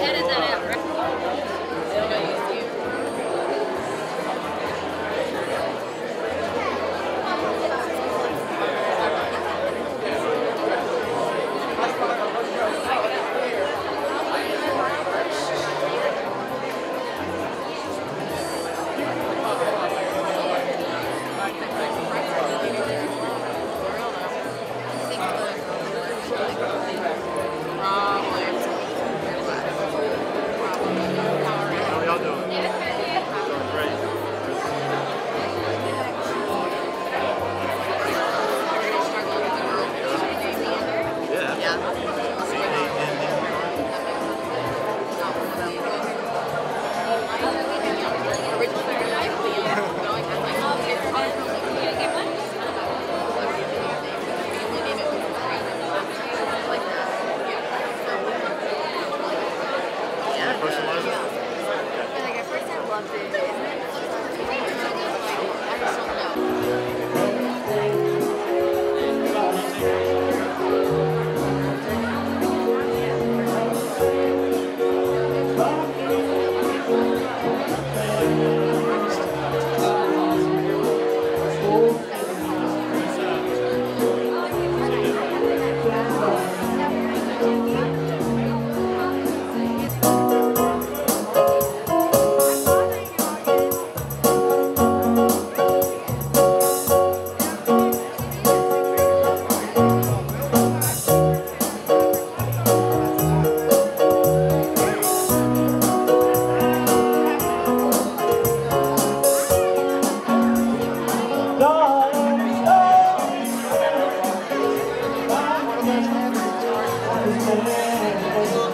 やれ I said,